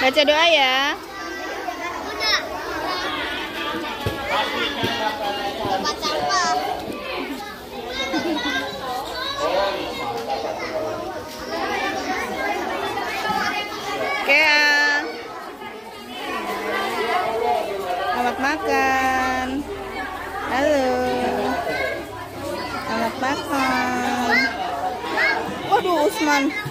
Baca doa ya. Tempat. Kea. Selamat makan. Halo. Selamat makan. Waduh, Usman.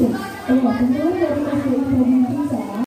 哎呀，我这个。